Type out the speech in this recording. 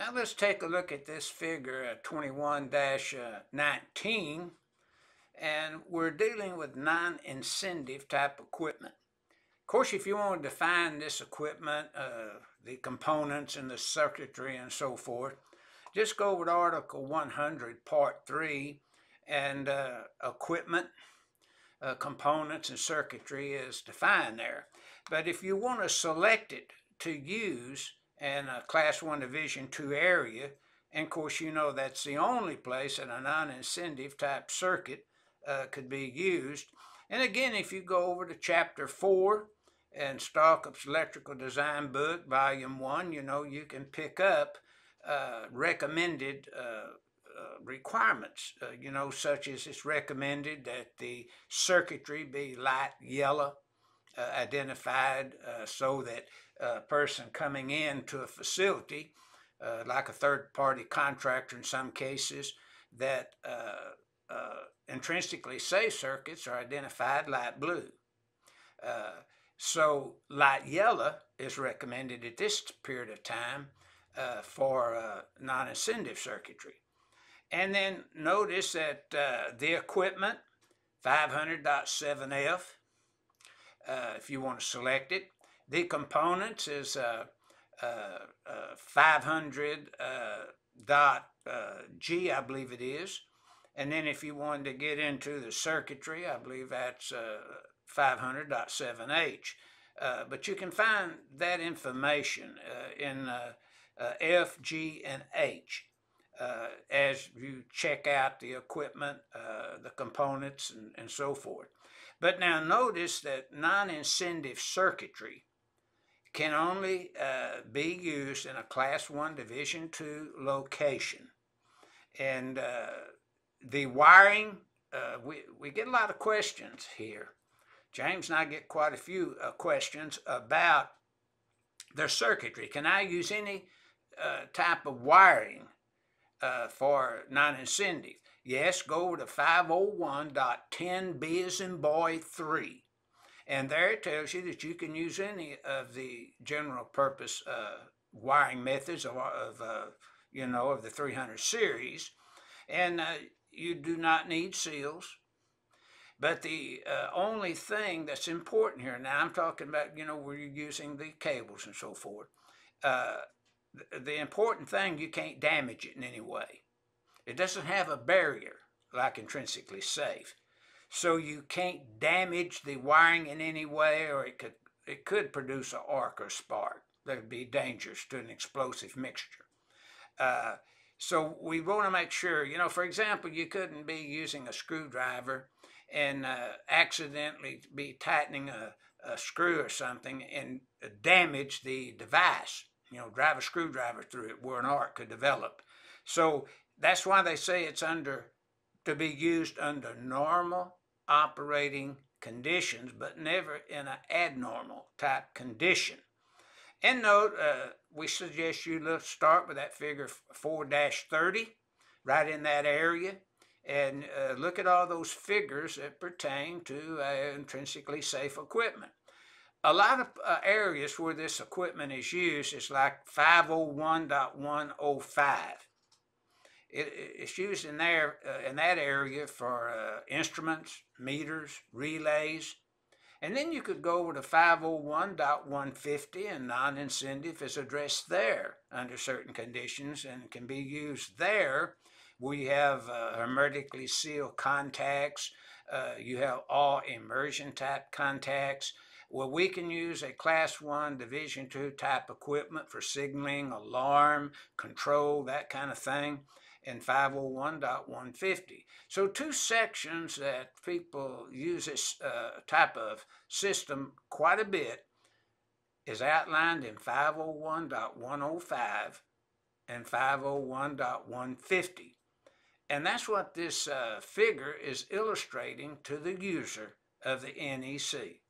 Now let's take a look at this figure uh, 21-19 and we're dealing with non-incendive type equipment. Of course, if you want to define this equipment, uh, the components and the circuitry and so forth, just go with Article 100, Part 3, and uh, equipment, uh, components, and circuitry is defined there. But if you want to select it to use and a class one division two area. And of course, you know that's the only place that a non-incendive type circuit uh, could be used. And again, if you go over to chapter four and Stallcup's Electrical Design Book, volume one, you know, you can pick up uh, recommended uh, uh requirements, uh, you know, such as it's recommended that the circuitry be light yellow, uh, identified so that a person coming in to a facility, uh, like a third party contractor in some cases, that intrinsically safe circuits are identified light blue. Uh, so light yellow is recommended at this period of time uh, for uh, non-incendive circuitry. And then notice that the equipment, 500.7F, uh, if you want to select it. The components is uh, uh, 500 dot G, I believe it is. And then if you wanted to get into the circuitry, I believe that's 500.7H. Uh, but you can find that information uh, in uh, F, G, and H as you check out the equipment, the components, and, and so forth. But now notice that non-incendive circuitry can only uh, be used in a class 1 division 2 location. And uh, the wiring, uh, we, we get a lot of questions here. James and I get quite a few uh, questions about their circuitry. Can I use any uh, type of wiring uh, for non-incendive? Yes, go over to 501.10 as in boy 3. And there it tells you that you can use any of the general purpose uh, wiring methods of, of uh, you know, of the 300 series. And uh, you do not need seals. But the uh, only thing that's important here, now I'm talking about, you know, where you're using the cables and so forth. Uh, the, the important thing, you can't damage it in any way. It doesn't have a barrier like intrinsically safe. So you can't damage the wiring in any way or it could it could produce an arc or spark that would be dangerous to an explosive mixture. Uh, so we want to make sure, you know, for example, you couldn't be using a screwdriver and uh, accidentally be tightening a, a screw or something and damage the device, you know, drive a screwdriver through it where an arc could develop. So that's why they say it's under to be used under normal operating conditions, but never in an abnormal type condition. And note, uh, we suggest you look, start with that figure 4-30, right in that area, and uh, look at all those figures that pertain to uh, intrinsically safe equipment. A lot of uh, areas where this equipment is used is like 501.105 it, it's used in there uh, in that area for uh, instruments, meters, relays. And then you could go over to 501.150 and non-incendive is addressed there under certain conditions and can be used there. We have uh, hermetically sealed contacts. Uh, you have all immersion type contacts where we can use a class one division two type equipment for signaling, alarm, control, that kind of thing and 501.150. So two sections that people use this uh, type of system quite a bit is outlined in 501.105 and 501.150. And that's what this uh, figure is illustrating to the user of the NEC.